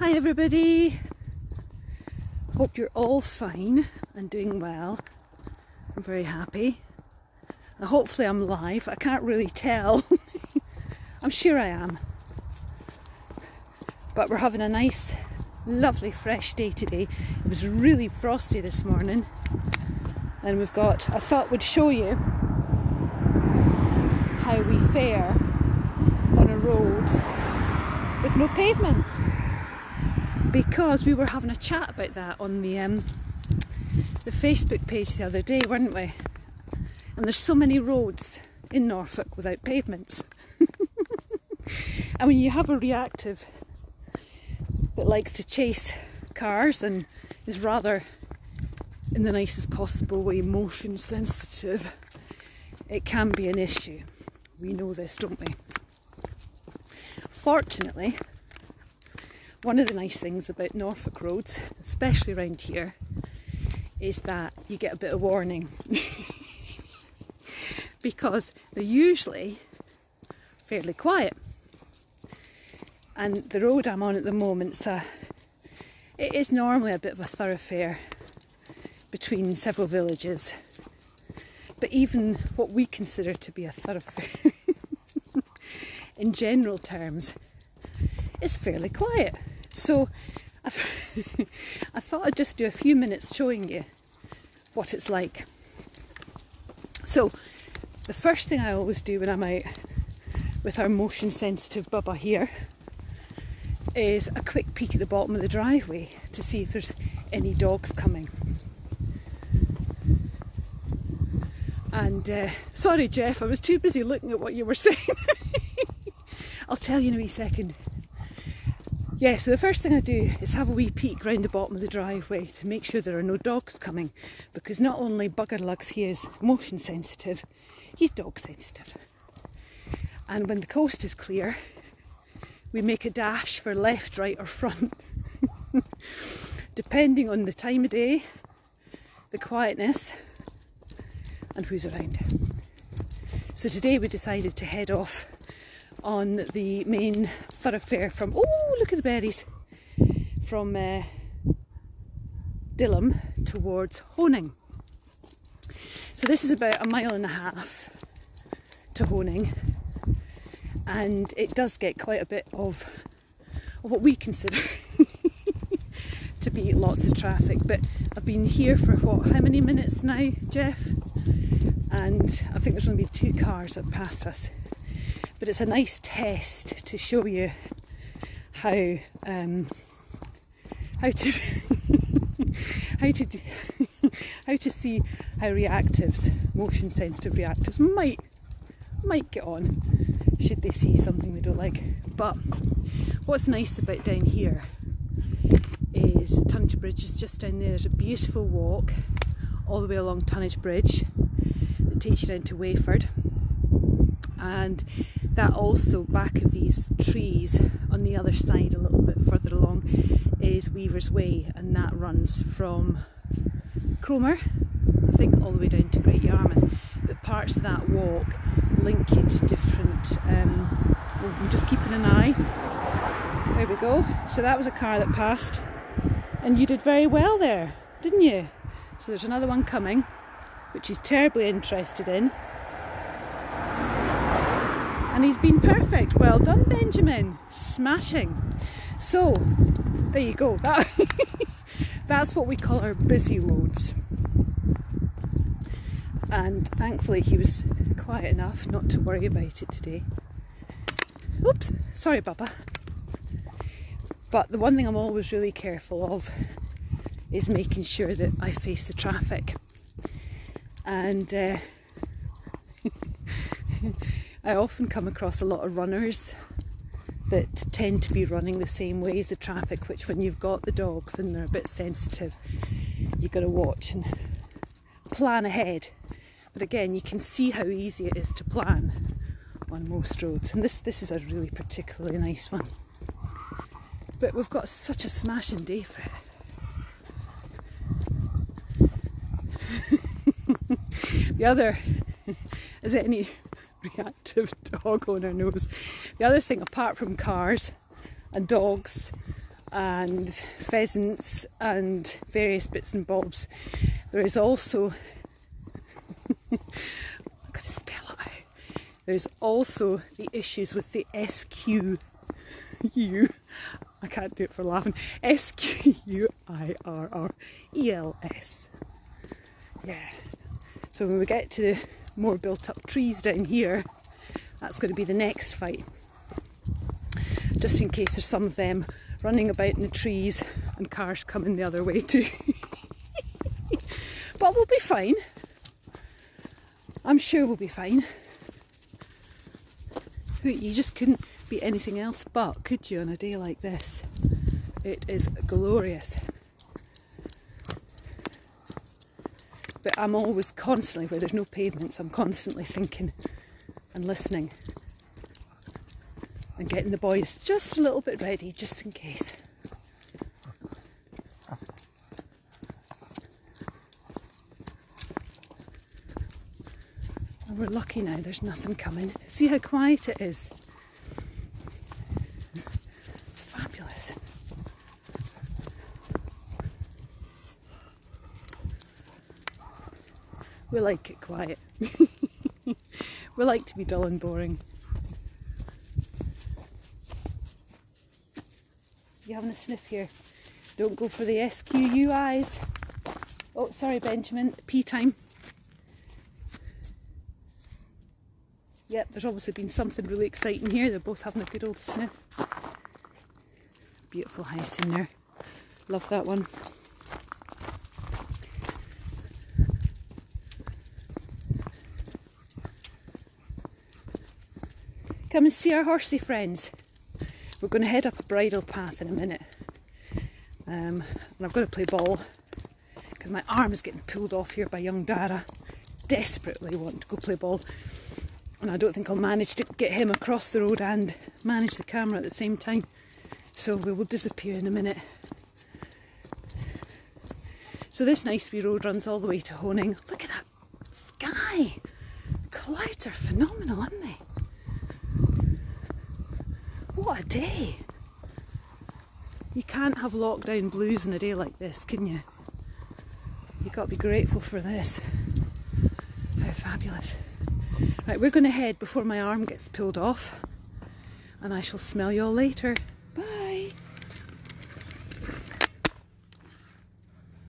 Hi everybody! Hope you're all fine and doing well. I'm very happy. Hopefully I'm live. I can't really tell. I'm sure I am. But we're having a nice, lovely fresh day today. It was really frosty this morning. And we've got, I thought we'd show you how we fare on a road with no pavements because we were having a chat about that on the um, the Facebook page the other day, weren't we? And there's so many roads in Norfolk without pavements. and when you have a reactive that likes to chase cars and is rather, in the nicest possible way, motion sensitive, it can be an issue. We know this, don't we? Fortunately, one of the nice things about Norfolk roads, especially around here, is that you get a bit of warning because they're usually fairly quiet. And the road I'm on at the moment, a, it is normally a bit of a thoroughfare between several villages. But even what we consider to be a thoroughfare, in general terms, is fairly quiet. So I, thought I'd just do a few minutes showing you what it's like. So the first thing I always do when I'm out with our motion sensitive Bubba here is a quick peek at the bottom of the driveway to see if there's any dogs coming. And uh, sorry, Jeff, I was too busy looking at what you were saying. I'll tell you in a wee second. Yeah, so the first thing I do is have a wee peek round the bottom of the driveway to make sure there are no dogs coming because not only Bugger Lugs he is motion sensitive, he's dog sensitive. And when the coast is clear, we make a dash for left, right, or front, depending on the time of day, the quietness, and who's around. So today we decided to head off on the main thoroughfare from, oh, look at the berries, from uh, Dilham towards Honing. So this is about a mile and a half to Honing, and it does get quite a bit of, what we consider to be lots of traffic. But I've been here for what, how many minutes now, Jeff? And I think there's only been two cars that passed us but it's a nice test to show you how um, how to how to how to see how reactives, motion sensitive reactives, might might get on should they see something they don't like. But what's nice about down here is Tonnage Bridge is just down there. There's a beautiful walk all the way along Tonnage Bridge that takes you down to Wayford and that also back of these trees on the other side a little bit further along is Weaver's Way and that runs from Cromer I think all the way down to Great Yarmouth. But parts of that walk link you to different um, I'm just keeping an eye. There we go. So that was a car that passed and you did very well there didn't you? So there's another one coming which he's terribly interested in and he's been perfect. Well done, Benjamin. Smashing. So, there you go. That, that's what we call our busy loads. And thankfully, he was quiet enough not to worry about it today. Oops, sorry, Bubba. But the one thing I'm always really careful of is making sure that I face the traffic. And uh, I often come across a lot of runners that tend to be running the same way as the traffic, which when you've got the dogs and they're a bit sensitive, you've got to watch and plan ahead. But again, you can see how easy it is to plan on most roads, and this this is a really particularly nice one. But we've got such a smashing day for it. the other is any reactive dog on owner knows. The other thing, apart from cars and dogs and pheasants and various bits and bobs. There is also I'm going to spell it out. There's also the issues with the SQ U. I can't do it for laughing. S Q U I R R E L S. Yeah. So when we get to the more built up trees down here, that's going to be the next fight. Just in case there's some of them running about in the trees and cars coming the other way too. but we'll be fine. I'm sure we'll be fine. You just couldn't be anything else but, could you, on a day like this? It is glorious. But I'm always constantly, where there's no pavements, I'm constantly thinking and listening and getting the boys just a little bit ready, just in case. And we're lucky now, there's nothing coming. See how quiet it is. Fabulous. We like it quiet. we like to be dull and boring. You having a sniff here? Don't go for the SQU eyes. Oh, sorry, Benjamin. Pee time. Yep, there's obviously been something really exciting here. They're both having a good old sniff. Beautiful house in there. Love that one. Come and see our horsey friends. We're going to head up a bridle path in a minute. Um, and I've got to play ball because my arm is getting pulled off here by young Dara. Desperately want to go play ball. And I don't think I'll manage to get him across the road and manage the camera at the same time. So we will disappear in a minute. So this nice wee road runs all the way to Honing. Look at that sky! Clouds are phenomenal, aren't they? What a day! You can't have lockdown blues in a day like this, can you? You've got to be grateful for this. How fabulous. Right, we're going to head before my arm gets pulled off, and I shall smell you all later.